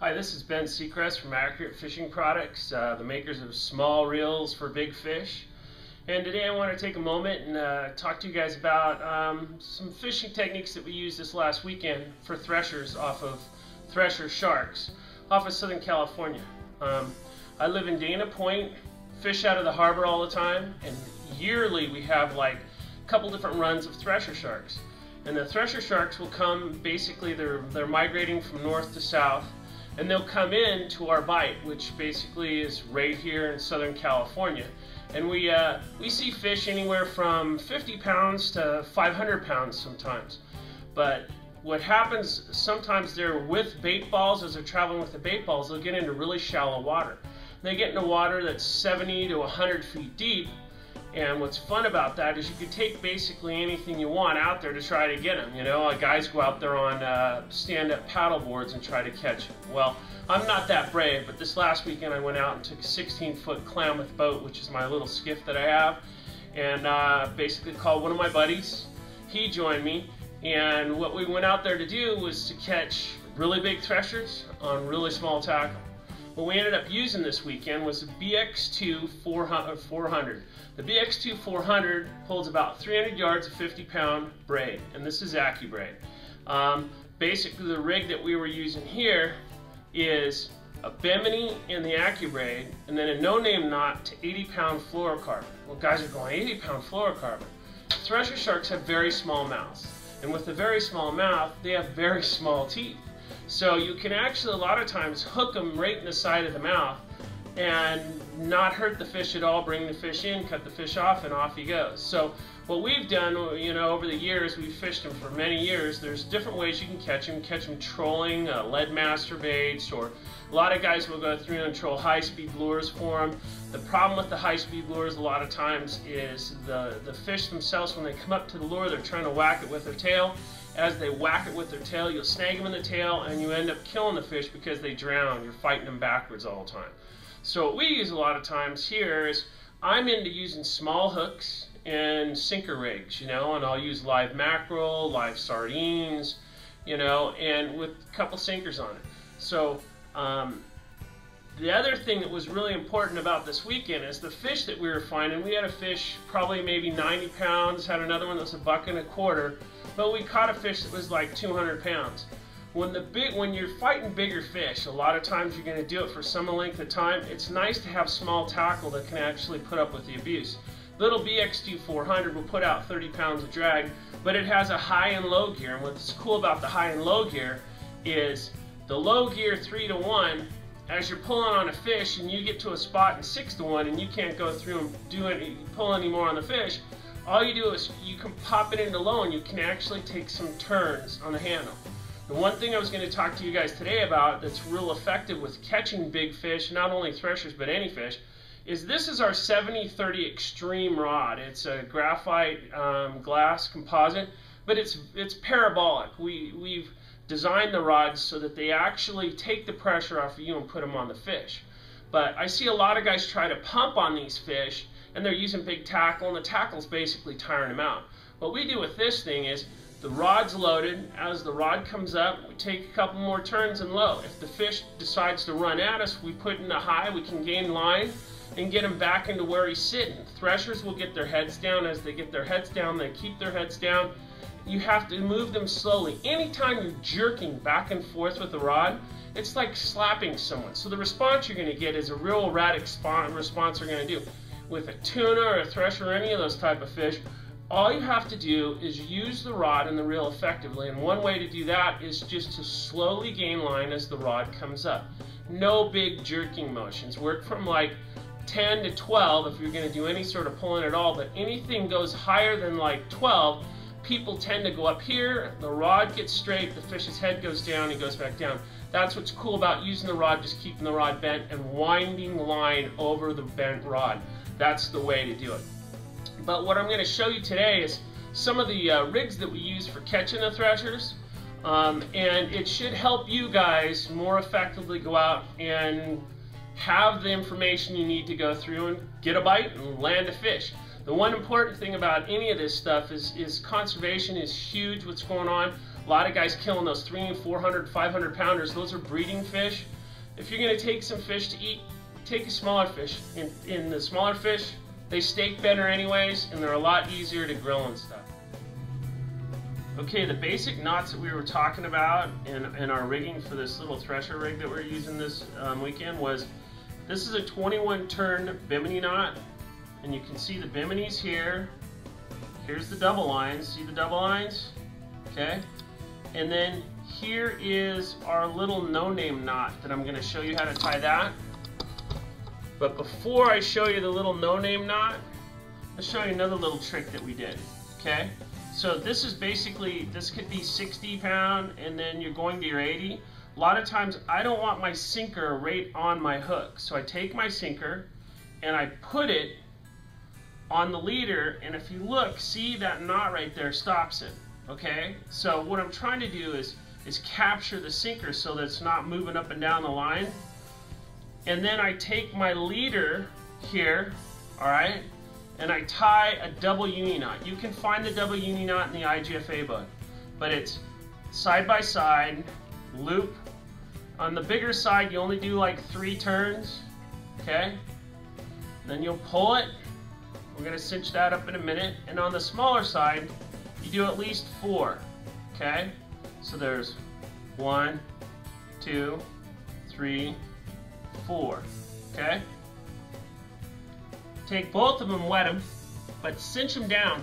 Hi, this is Ben Secrest from Accurate Fishing Products, uh, the makers of small reels for big fish. And today I want to take a moment and uh, talk to you guys about um, some fishing techniques that we used this last weekend for threshers off of Thresher Sharks off of Southern California. Um, I live in Dana Point, fish out of the harbor all the time, and yearly we have like a couple different runs of Thresher Sharks. And the Thresher Sharks will come, basically they're, they're migrating from north to south and they'll come in to our bight, which basically is right here in Southern California. And we, uh, we see fish anywhere from 50 pounds to 500 pounds sometimes. But what happens, sometimes they're with bait balls, as they're traveling with the bait balls, they'll get into really shallow water. They get into water that's 70 to 100 feet deep, and what's fun about that is you can take basically anything you want out there to try to get them. You know, guys go out there on uh, stand-up paddle boards and try to catch them. Well, I'm not that brave, but this last weekend I went out and took a 16-foot Klamath boat, which is my little skiff that I have, and uh, basically called one of my buddies. He joined me, and what we went out there to do was to catch really big threshers on really small tackle. What we ended up using this weekend was a BX2 400. The BX2 400 holds about 300 yards of 50 pound braid, and this is AccuBraid. Um, basically, the rig that we were using here is a Bimini in the AccuBraid, and then a no-name knot to 80 pound fluorocarbon. Well, guys are going, 80 pound fluorocarbon. Thresher sharks have very small mouths, and with a very small mouth, they have very small teeth. So you can actually, a lot of times, hook them right in the side of the mouth and not hurt the fish at all, bring the fish in, cut the fish off, and off he goes. So what we've done, you know, over the years, we've fished them for many years. There's different ways you can catch them. Catch them trolling, uh, lead master baits, or a lot of guys will go through and troll high-speed lures for them. The problem with the high-speed lures a lot of times is the, the fish themselves, when they come up to the lure, they're trying to whack it with their tail as they whack it with their tail, you'll snag them in the tail and you end up killing the fish because they drown. You're fighting them backwards all the time. So what we use a lot of times here is I'm into using small hooks and sinker rigs, you know, and I'll use live mackerel, live sardines, you know, and with a couple sinkers on it. So um, the other thing that was really important about this weekend is the fish that we were finding. We had a fish probably maybe 90 pounds, had another one that was a buck and a quarter, but we caught a fish that was like 200 pounds. When the big, when you're fighting bigger fish, a lot of times you're going to do it for some length of time. It's nice to have small tackle that can actually put up with the abuse. Little BX2 400 will put out 30 pounds of drag, but it has a high and low gear. And what's cool about the high and low gear is the low gear 3 to 1 as you're pulling on a fish and you get to a spot in six to one and you can't go through and do any pull any more on the fish, all you do is you can pop it into low and you can actually take some turns on the handle. The one thing I was going to talk to you guys today about that's real effective with catching big fish, not only threshers but any fish, is this is our 70-30 Extreme rod. It's a graphite um, glass composite, but it's it's parabolic. We we've design the rods so that they actually take the pressure off of you and put them on the fish. But I see a lot of guys try to pump on these fish and they're using big tackle and the tackle's basically tiring them out. What we do with this thing is the rod's loaded. As the rod comes up, we take a couple more turns and low. If the fish decides to run at us, we put in the high, we can gain line and get him back into where he's sitting. Threshers will get their heads down. As they get their heads down, they keep their heads down you have to move them slowly. Anytime you're jerking back and forth with the rod, it's like slapping someone. So the response you're going to get is a real erratic response you're going to do. With a tuna or a thresher or any of those type of fish, all you have to do is use the rod and the reel effectively. And one way to do that is just to slowly gain line as the rod comes up. No big jerking motions. Work from like 10 to 12 if you're going to do any sort of pulling at all, but anything goes higher than like 12, people tend to go up here, the rod gets straight, the fish's head goes down, and goes back down. That's what's cool about using the rod, just keeping the rod bent and winding line over the bent rod. That's the way to do it. But what I'm going to show you today is some of the uh, rigs that we use for catching the threshers. Um, and it should help you guys more effectively go out and have the information you need to go through and get a bite and land a fish. The one important thing about any of this stuff is, is conservation is huge, what's going on. A lot of guys killing those three and 400, 500 pounders. Those are breeding fish. If you're gonna take some fish to eat, take a smaller fish. In, in the smaller fish, they steak better anyways, and they're a lot easier to grill and stuff. Okay, the basic knots that we were talking about in, in our rigging for this little thresher rig that we're using this um, weekend was, this is a 21 turn bimini knot, and you can see the biminis here. Here's the double lines, see the double lines? Okay, and then here is our little no-name knot that I'm gonna show you how to tie that. But before I show you the little no-name knot, let's show you another little trick that we did, okay? So this is basically, this could be 60 pound and then you're going to your 80. A lot of times I don't want my sinker right on my hook. So I take my sinker and I put it on the leader and if you look, see that knot right there stops it, okay? So what I'm trying to do is, is capture the sinker so that it's not moving up and down the line. And then I take my leader here, all right, and I tie a double uni knot. You can find the double uni knot in the IGFA book, but it's side by side, loop. On the bigger side, you only do like three turns, okay? Then you'll pull it. We're gonna cinch that up in a minute. And on the smaller side, you do at least four, okay? So there's one, two, three, four, okay? Take both of them, wet them, but cinch them down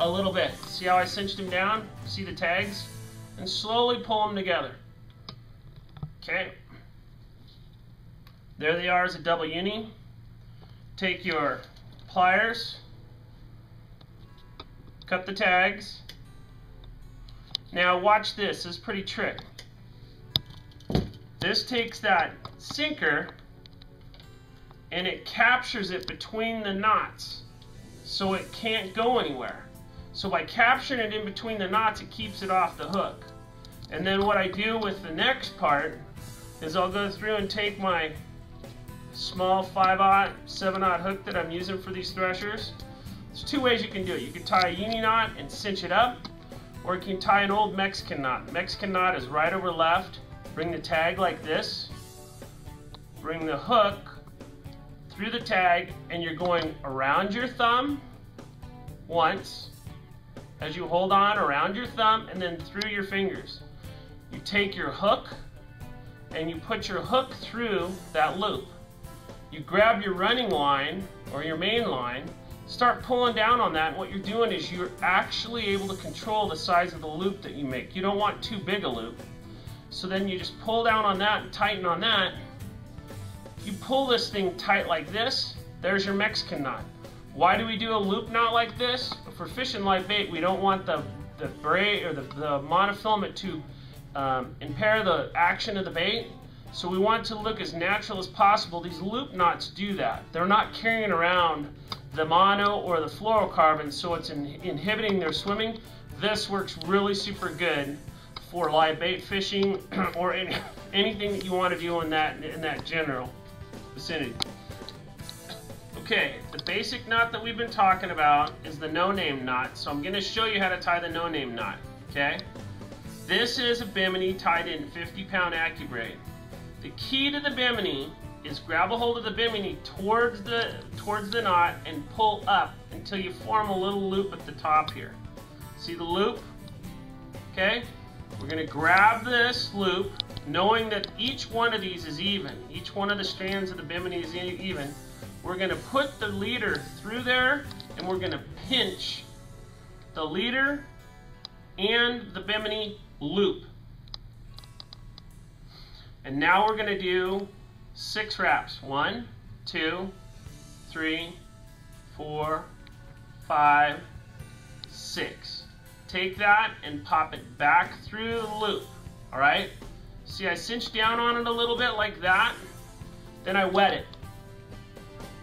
a little bit. See how I cinched them down? See the tags? And slowly pull them together. Okay. There they are as a double uni. Take your pliers, cut the tags. Now watch this, this is pretty trick. This takes that sinker and it captures it between the knots so it can't go anywhere. So by capturing it in between the knots, it keeps it off the hook. And then what I do with the next part is I'll go through and take my small 5-aught, 7-aught hook that I'm using for these threshers. There's two ways you can do it. You can tie a uni knot and cinch it up, or you can tie an old Mexican knot. Mexican knot is right over left. Bring the tag like this. Bring the hook through the tag and you're going around your thumb once as you hold on around your thumb and then through your fingers. You take your hook and you put your hook through that loop. You grab your running line or your main line, start pulling down on that and what you're doing is you're actually able to control the size of the loop that you make. You don't want too big a loop. So then you just pull down on that and tighten on that you pull this thing tight like this, there's your Mexican knot. Why do we do a loop knot like this? For fishing live bait, we don't want the, the braid or the, the monofilament to um, impair the action of the bait. So we want to look as natural as possible. These loop knots do that. They're not carrying around the mono or the fluorocarbon, so it's in, inhibiting their swimming. This works really super good for live bait fishing or any, anything that you want to do in that in that general vicinity. Okay, the basic knot that we've been talking about is the no-name knot. So I'm going to show you how to tie the no-name knot. Okay, this is a bimini tied in 50-pound AccuBraid. The key to the bimini is grab a hold of the bimini towards the towards the knot and pull up until you form a little loop at the top here. See the loop? Okay, we're to grab this loop knowing that each one of these is even, each one of the strands of the bimini is even, we're going to put the leader through there and we're going to pinch the leader and the bimini loop. And now we're going to do six wraps. One, two, three, four, five, six. Take that and pop it back through the loop. All right? See, I cinch down on it a little bit like that, then I wet it.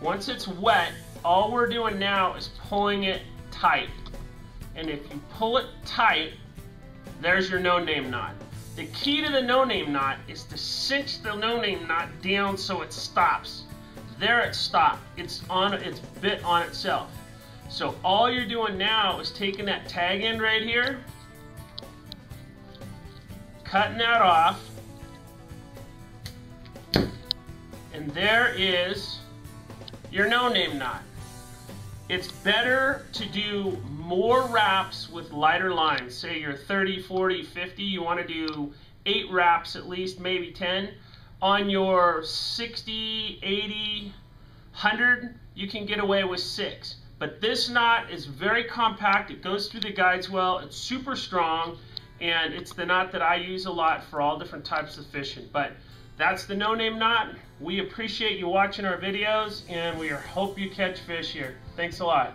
Once it's wet, all we're doing now is pulling it tight. And if you pull it tight, there's your no-name knot. The key to the no-name knot is to cinch the no-name knot down so it stops. There it stopped. It's on it's bit on itself. So all you're doing now is taking that tag end right here cutting that off. And there is your no-name knot. It's better to do more wraps with lighter lines. Say you're 30, 40, 50, you want to do eight wraps at least, maybe 10. On your 60, 80, 100, you can get away with six. But this knot is very compact. It goes through the guides well. It's super strong. And it's the knot that I use a lot for all different types of fishing. But that's the no-name knot. We appreciate you watching our videos, and we hope you catch fish here. Thanks a lot.